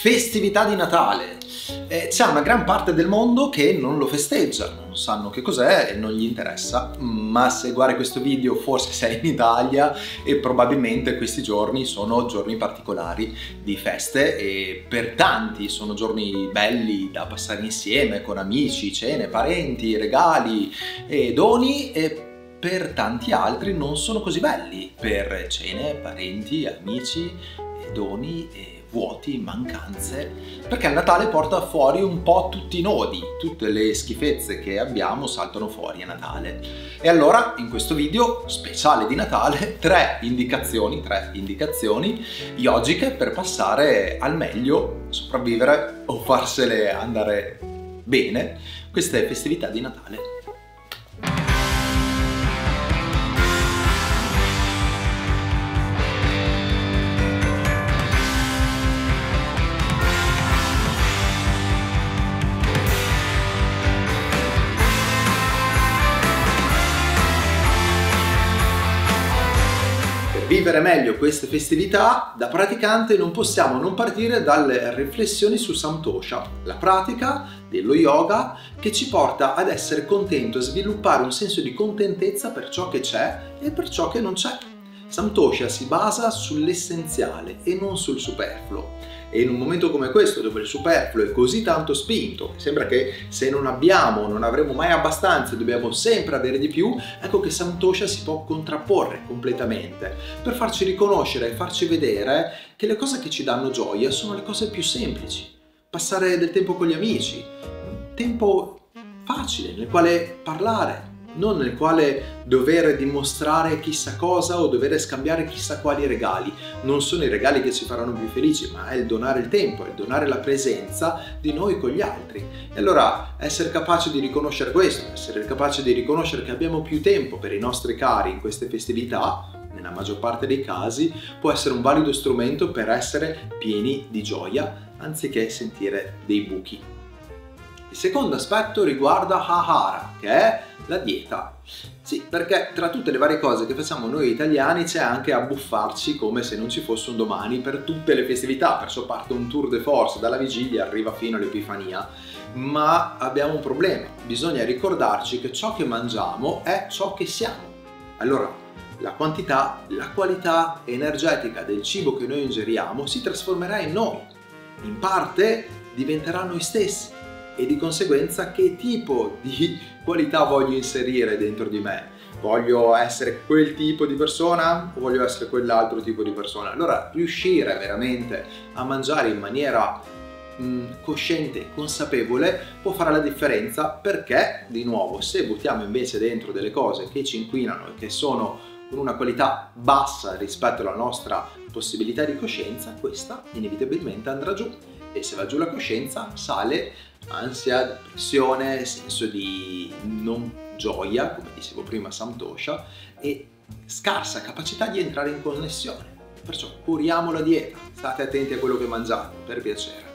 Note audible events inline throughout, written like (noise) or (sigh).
Festività di Natale. Eh, c'è una gran parte del mondo che non lo festeggia, non sanno che cos'è e non gli interessa, ma se guardi questo video forse sei in Italia e probabilmente questi giorni sono giorni particolari di feste e per tanti sono giorni belli da passare insieme con amici, cene, parenti, regali e doni e per tanti altri non sono così belli per cene, parenti, amici, doni e vuoti, mancanze, perché il Natale porta fuori un po' tutti i nodi, tutte le schifezze che abbiamo saltano fuori a Natale. E allora in questo video speciale di Natale (laughs) tre indicazioni, tre indicazioni yogiche per passare al meglio, sopravvivere o farsele andare bene queste festività di Natale. Vivere meglio queste festività, da praticante non possiamo non partire dalle riflessioni su Samtosha, la pratica dello yoga che ci porta ad essere contento e sviluppare un senso di contentezza per ciò che c'è e per ciò che non c'è. Samtosha si basa sull'essenziale e non sul superfluo e in un momento come questo, dove il superfluo è così tanto spinto, sembra che se non abbiamo, non avremo mai abbastanza, dobbiamo sempre avere di più, ecco che Santosha si può contrapporre completamente per farci riconoscere e farci vedere che le cose che ci danno gioia sono le cose più semplici. Passare del tempo con gli amici, tempo facile nel quale parlare, non nel quale dover dimostrare chissà cosa o dover scambiare chissà quali regali. Non sono i regali che ci faranno più felici, ma è il donare il tempo, è il donare la presenza di noi con gli altri. E allora essere capaci di riconoscere questo, essere capaci di riconoscere che abbiamo più tempo per i nostri cari in queste festività, nella maggior parte dei casi, può essere un valido strumento per essere pieni di gioia anziché sentire dei buchi. Secondo aspetto riguarda Ahara, che è la dieta. Sì, perché tra tutte le varie cose che facciamo noi italiani c'è anche abbuffarci come se non ci fosse un domani per tutte le festività, perciò parte un tour de force dalla vigilia arriva fino all'Epifania. Ma abbiamo un problema, bisogna ricordarci che ciò che mangiamo è ciò che siamo. Allora, la quantità, la qualità energetica del cibo che noi ingeriamo si trasformerà in noi. In parte diventerà noi stessi e di conseguenza che tipo di (laughs) qualità voglio inserire dentro di me. Voglio essere quel tipo di persona o voglio essere quell'altro tipo di persona? Allora riuscire veramente a mangiare in maniera mh, cosciente e consapevole può fare la differenza perché, di nuovo, se buttiamo invece dentro delle cose che ci inquinano e che sono con una qualità bassa rispetto alla nostra possibilità di coscienza, questa inevitabilmente andrà giù e se va giù la coscienza sale ansia, depressione, senso di non gioia, come dicevo prima Samtosha, e scarsa capacità di entrare in connessione. Perciò curiamo la dieta, state attenti a quello che mangiate, per piacere.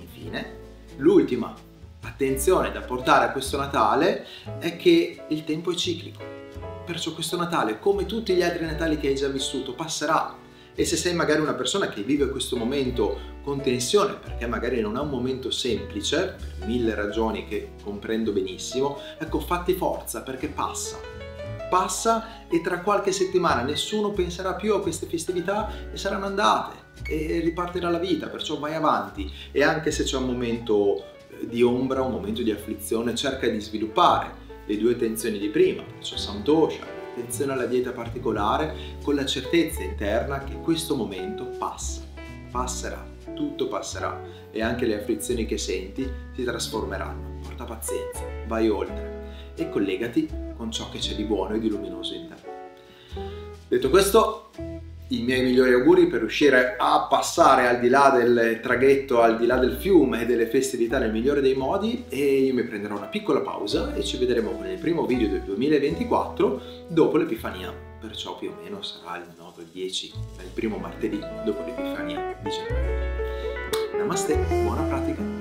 Infine, l'ultima attenzione da portare a questo Natale è che il tempo è ciclico. Perciò questo Natale, come tutti gli altri Natali che hai già vissuto, passerà e se sei magari una persona che vive questo momento con tensione, perché magari non è un momento semplice, per mille ragioni che comprendo benissimo, ecco fatti forza perché passa. Passa e tra qualche settimana nessuno penserà più a queste festività e saranno andate e ripartirà la vita, perciò vai avanti e anche se c'è un momento eh, di ombra, un momento di afflizione, cerca di sviluppare le due tensioni di prima, perciò Santosha, attenzione alla dieta particolare con la certezza interna che questo momento passa, passerà, tutto passerà e anche le afflizioni che senti si trasformeranno. Porta pazienza, vai oltre e collegati con ciò che c'è di buono e di luminoso in te. Detto questo, i miei migliori auguri per riuscire a passare al di là del traghetto, al di là del fiume e delle festività nel migliore dei modi e io mi prenderò una piccola pausa e ci vedremo il primo video del 2024 dopo l'Epifania, perciò più o meno sarà il 9 o il 10, il primo martedì dopo l'Epifania di gennaio. Namaste, buona pratica!